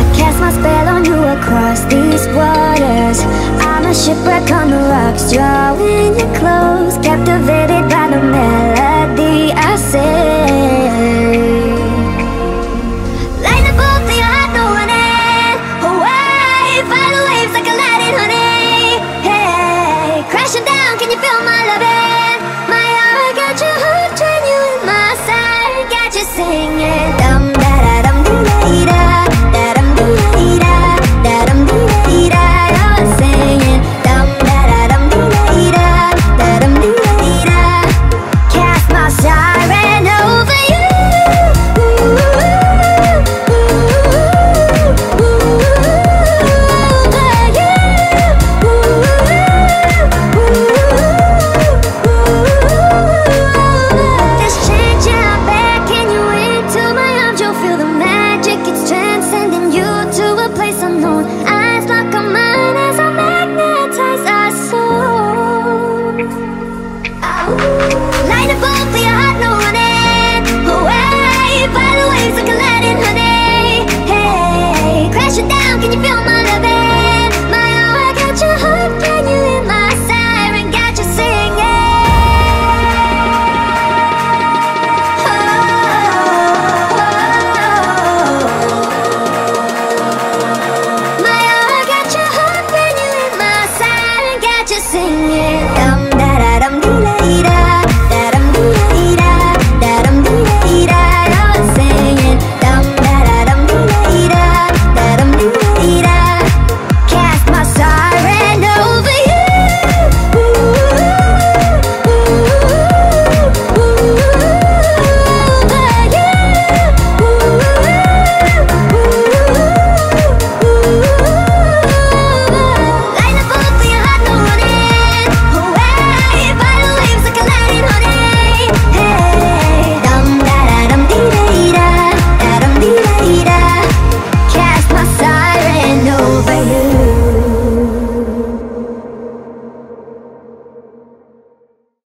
I cast my spell on you across these waters. I'm a shipwreck on the rocks, drawing you close.